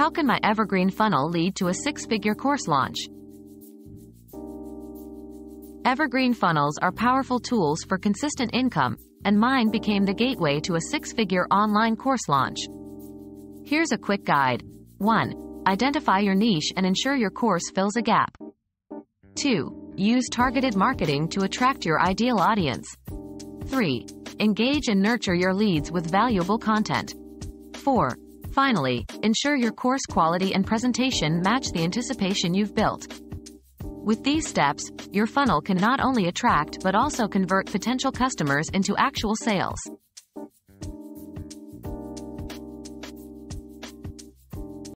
How can my evergreen funnel lead to a six-figure course launch? Evergreen funnels are powerful tools for consistent income, and mine became the gateway to a six-figure online course launch. Here's a quick guide. 1. Identify your niche and ensure your course fills a gap. 2. Use targeted marketing to attract your ideal audience. 3. Engage and nurture your leads with valuable content. 4. Finally, ensure your course quality and presentation match the anticipation you've built. With these steps, your funnel can not only attract but also convert potential customers into actual sales.